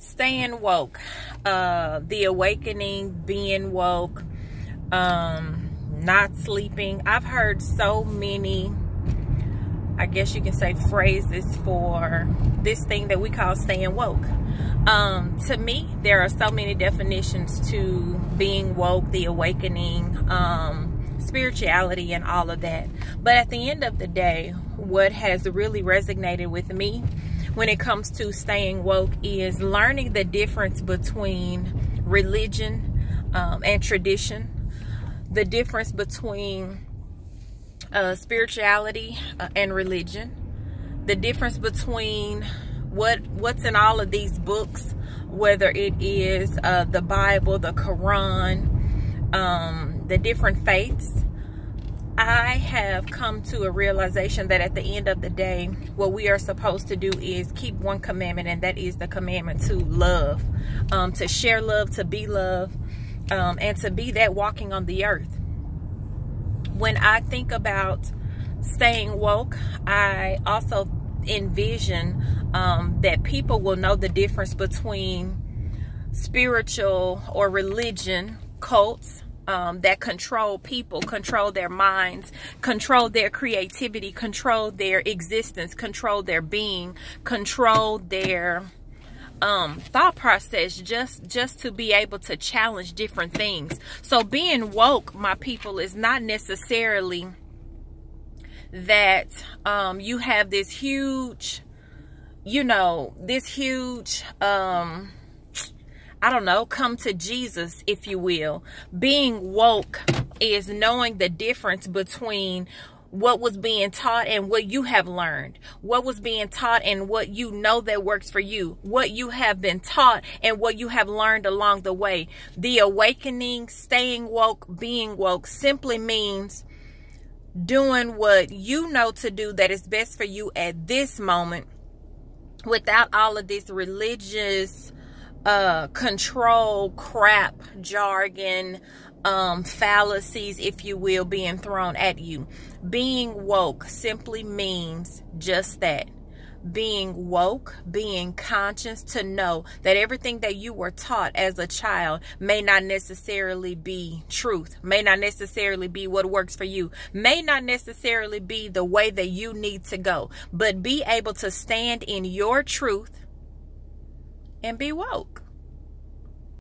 staying woke, uh, the awakening, being woke, um, not sleeping. I've heard so many, I guess you can say phrases for this thing that we call staying woke. Um, to me, there are so many definitions to being woke, the awakening, um, spirituality, and all of that. But at the end of the day, what has really resonated with me when it comes to staying woke is learning the difference between religion um, and tradition, the difference between uh, spirituality uh, and religion, the difference between what what's in all of these books, whether it is uh, the Bible, the Quran, um, the different faiths, I have come to a realization that at the end of the day, what we are supposed to do is keep one commandment, and that is the commandment to love, um, to share love, to be love, um, and to be that walking on the earth. When I think about staying woke, I also envision um, that people will know the difference between spiritual or religion cults um, that control people, control their minds, control their creativity, control their existence, control their being, control their um, thought process just just to be able to challenge different things. So being woke, my people, is not necessarily that um, you have this huge, you know, this huge um, I don't know, come to Jesus, if you will. Being woke is knowing the difference between what was being taught and what you have learned. What was being taught and what you know that works for you. What you have been taught and what you have learned along the way. The awakening, staying woke, being woke simply means doing what you know to do that is best for you at this moment without all of this religious uh, control crap, jargon, um, fallacies, if you will, being thrown at you. Being woke simply means just that. Being woke, being conscious to know that everything that you were taught as a child may not necessarily be truth, may not necessarily be what works for you, may not necessarily be the way that you need to go, but be able to stand in your truth and be woke.